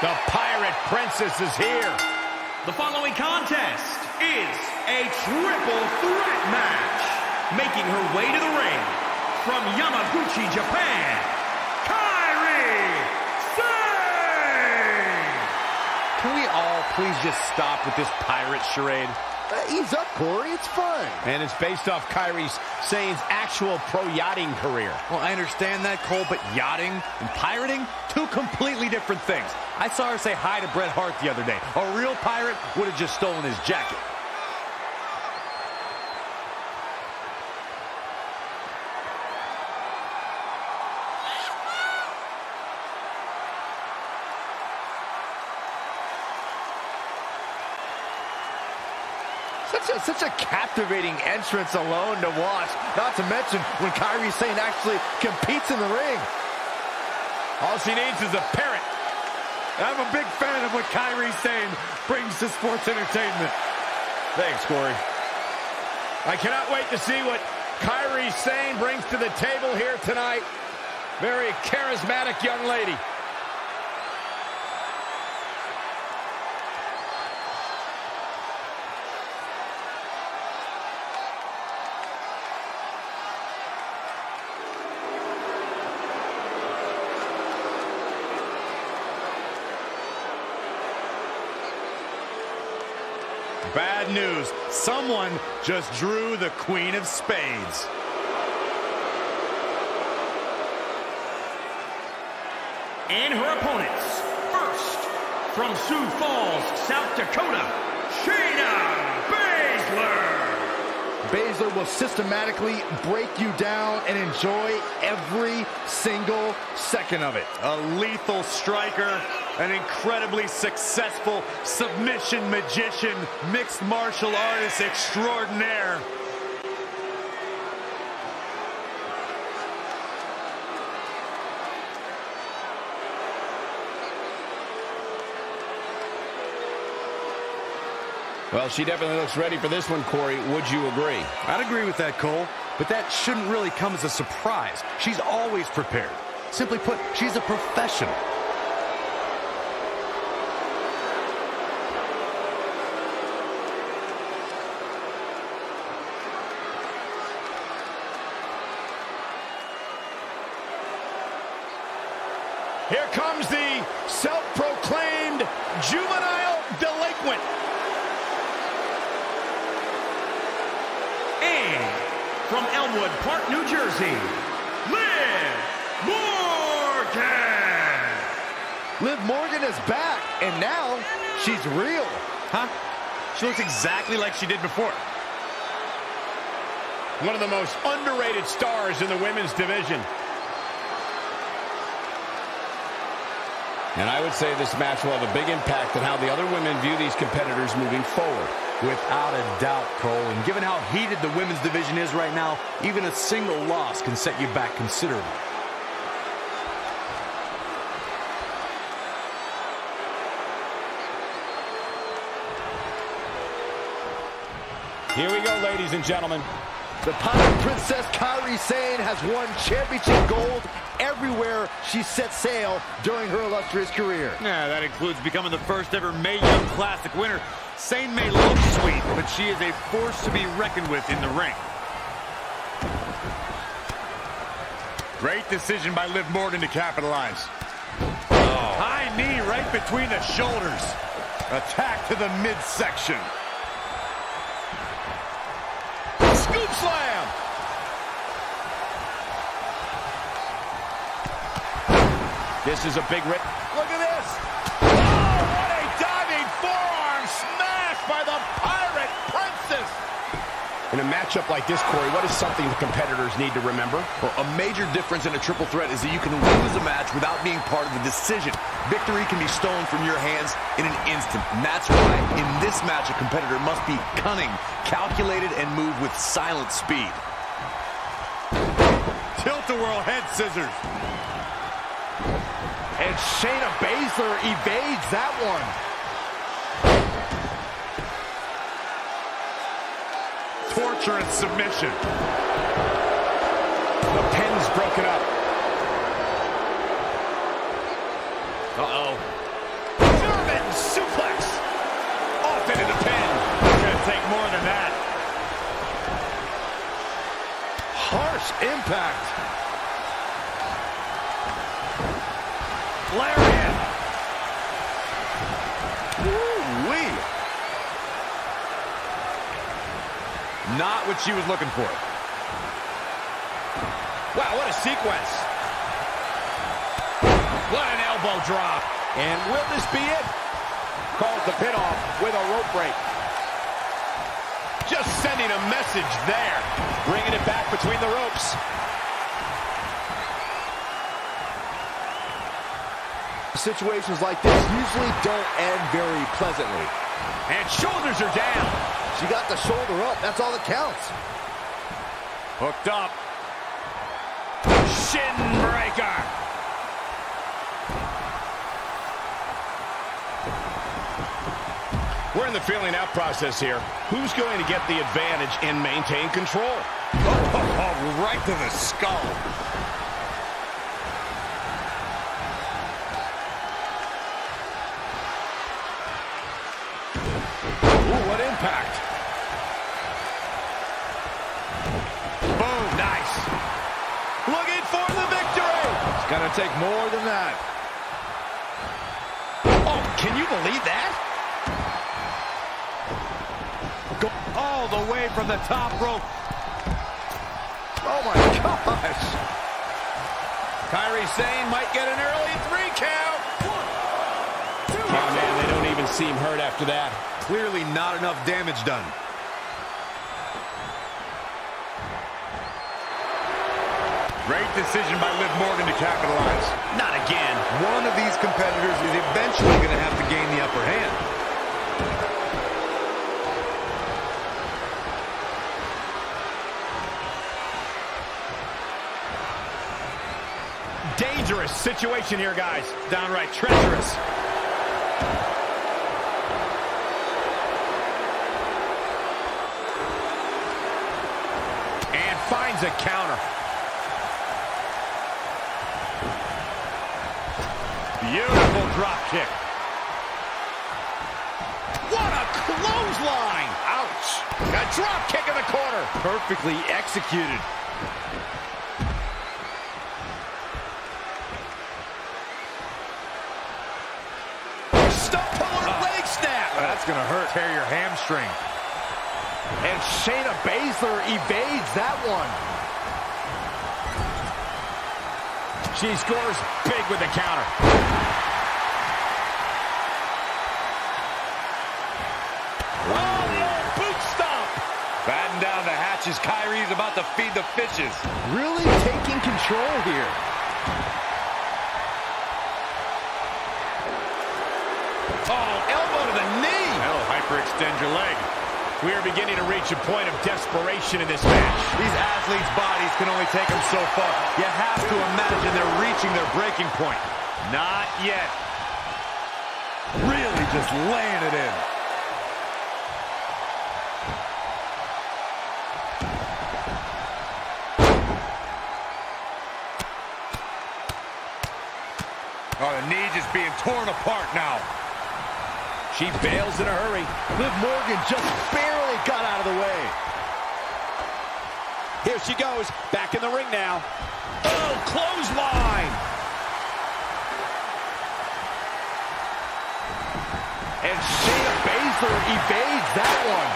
The Pirate Princess is here. The following contest is a triple threat match. Making her way to the ring from Yamaguchi, Japan, Kairi Sane! Can we all please just stop with this pirate charade? Uh, ease up, Corey. It's fun. And it's based off Kairi Sane's actual pro yachting career. Well, I understand that, Cole, but yachting and pirating, two completely different things. I saw her say hi to Bret Hart the other day. A real pirate would have just stolen his jacket. Such a, such a captivating entrance alone to watch. Not to mention when Kairi Sane actually competes in the ring. All she needs is a parrot. I'm a big fan of what Kairi Sane brings to sports entertainment. Thanks, Corey. I cannot wait to see what Kairi Sane brings to the table here tonight. Very charismatic young lady. Bad news. Someone just drew the Queen of Spades. And her opponents. First, from Sioux Falls, South Dakota, Shayna Baszler. Baszler will systematically break you down and enjoy every single second of it. A lethal striker, an incredibly successful submission magician, mixed martial artist extraordinaire. Well, she definitely looks ready for this one, Corey. Would you agree? I'd agree with that, Cole, but that shouldn't really come as a surprise. She's always prepared. Simply put, she's a professional. Here comes the self-proclaimed juvenile delinquent. And from Elmwood Park, New Jersey, Liv Morgan. Liv Morgan is back, and now she's real. Huh? She looks exactly like she did before. One of the most underrated stars in the women's division. And I would say this match will have a big impact on how the other women view these competitors moving forward. Without a doubt, Cole. And given how heated the women's division is right now, even a single loss can set you back considerably. Here we go, ladies and gentlemen. The Pirate Princess Kairi Sane has won championship gold everywhere she set sail during her illustrious career. Yeah, that includes becoming the first ever Mae Young Classic winner. Sane may look sweet, but she is a force to be reckoned with in the ring. Great decision by Liv Morgan to capitalize. Oh. High knee right between the shoulders. Attack to the midsection. Scoop slam. This is a big rip. Look at this. Oh, what a diving forearm smash by the Pirate Princess. And In a matchup like this, Corey, what is something the competitors need to remember? Well, a major difference in a triple threat is that you can lose a match without being part of the decision. Victory can be stolen from your hands in an instant. And that's why, in this match, a competitor must be cunning, calculated, and move with silent speed. Tilt-a-whirl head scissors. And Shayna Baszler evades that one. Torturous submission. The pin's broken up. Uh-oh. German suplex. Off into the pin. It's going to take more than that. Harsh impact. Lariat. Not what she was looking for. Wow, what a sequence. What an elbow drop. And will this be it? Calls the pin off with a rope break. Just sending a message there. Bringing it back between the ropes. Situations like this usually don't end very pleasantly. And shoulders are down. She got the shoulder up. That's all that counts. Hooked up. Shin breaker. We're in the feeling out process here. Who's going to get the advantage and maintain control? Oh, right to the skull. Take more than that. Oh, can you believe that? Go all the way from the top rope. Oh, my gosh. Kairi Sane might get an early three count. Oh, man, they don't even seem hurt after that. Clearly not enough damage done. Great decision by Liv Morgan to capitalize. Not again. One of these competitors is eventually going to have to gain the upper hand. Dangerous situation here, guys. Downright treacherous. And finds a counter. Beautiful drop kick. What a clothesline! Ouch! A drop kick in the corner. Perfectly executed. Stump puller leg snap. That's going to hurt. Tear your hamstring. And Shayna Baszler evades that one. She scores big with the counter. Oh, the old boot stomp. Batten down the hatches. Kairi's about to feed the fishes. Really taking control here. Oh, elbow to the knee. That'll hyperextend your leg. We are beginning to reach a point of desperation in this match. These athletes' bodies can only take them so far. You have to imagine they're reaching their breaking point. Not yet. Really just laying it in. The knee just being torn apart now. She bails in a hurry. Liv Morgan just barely got out of the way. Here she goes. Back in the ring now. Oh, clothesline. And Shayna Baszler evades that one.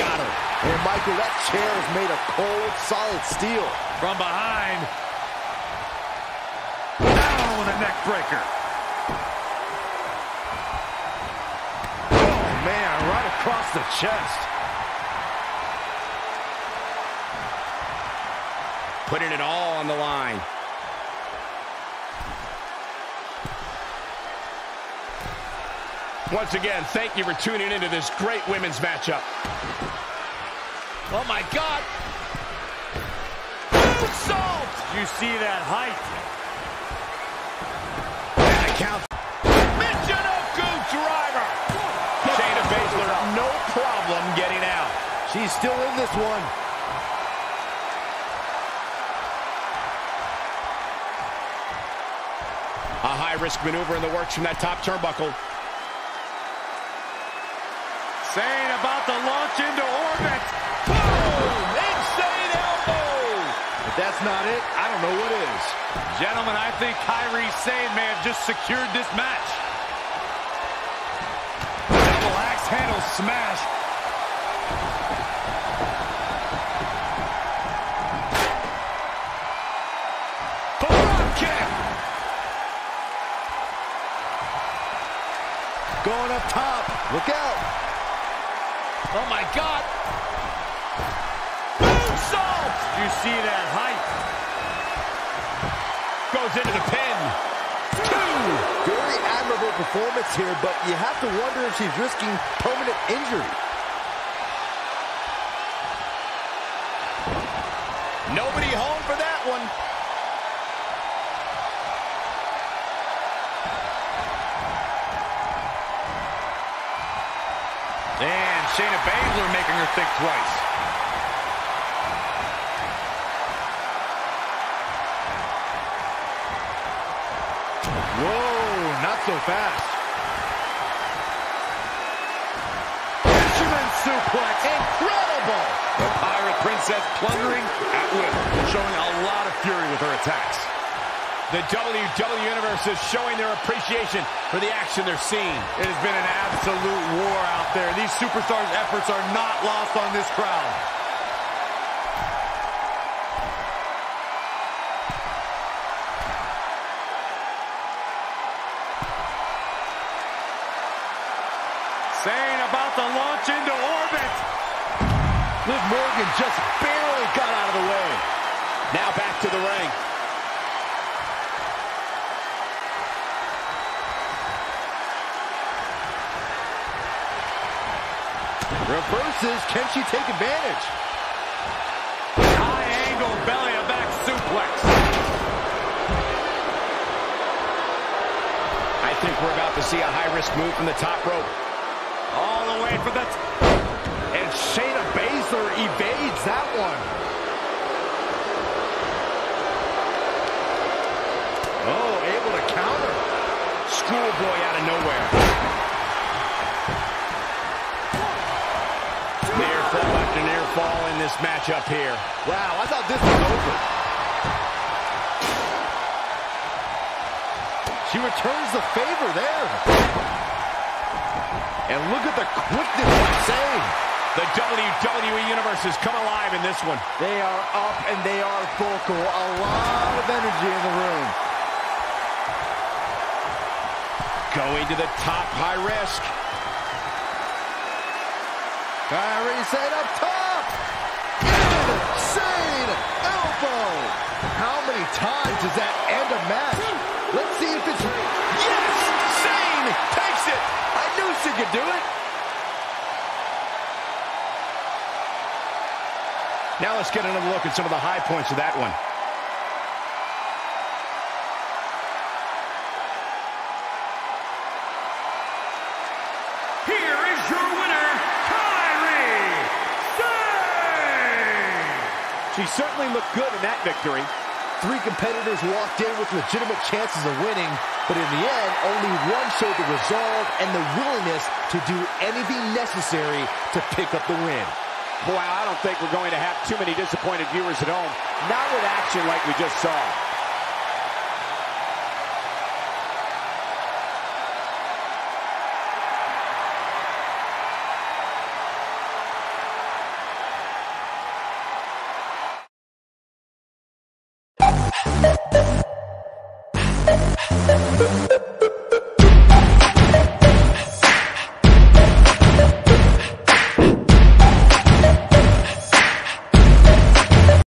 Got her. And Michael, that chair is made of cold, solid steel. From behind. Now with a neck breaker. Oh, man, right across the chest. Putting it all on the line. Once again, thank you for tuning into this great women's matchup. Oh my God. Salt! You see that height? That counts. Michinoku driver. Shayna Baszler, no problem getting out. She's still in this one. A high-risk maneuver in the works from that top turnbuckle. Saying about the launch into orbit. Boom! Insane elbow! If that's not it, I don't know what is. Gentlemen, I think Kairi Sane may have just secured this match. Double axe handle smash. Drop kick! Going up top. Look out. Oh my God! Moonsault! You see that height? Goes into the pin. Two! Very admirable performance here, but you have to wonder if she's risking permanent injury. Nobody home for that one. And Shayna Baszler making her think twice. Whoa, not so fast. Princess plundering at will, showing a lot of fury with her attacks. The WWE Universe is showing their appreciation for the action they're seeing. It has been an absolute war out there. These superstars' efforts are not lost on this crowd. Saying about the launch into orbit. Liv Morgan just barely got out of the way. Now back to the ring. Reverses. Can she take advantage? High angle belly to back suplex. I think we're about to see a high-risk move from the top rope. All the way for the... And Shayna Baszler evades that one. Oh, able to counter. Schoolboy out of nowhere. Near fall after near fall in this matchup here. Wow, I thought this was over. She returns the favor there. And look at the quickness of Sane. The WWE Universe has come alive in this one. They are up and they are vocal. A lot of energy in the room. Going to the top, high risk. Kairi Sane up top. Insane elbow. How many times does that end a match? Let's see if it's... Yes! Sane takes it! I knew she could do it. Now let's get another look at some of the high points of that one. Here is your winner, Kairi Sane! She certainly looked good in that victory. Three competitors walked in with legitimate chances of winning, but in the end, only one showed the resolve and the willingness to do anything necessary to pick up the win. Boy, I don't think we're going to have too many disappointed viewers at home. Not with action like we just saw.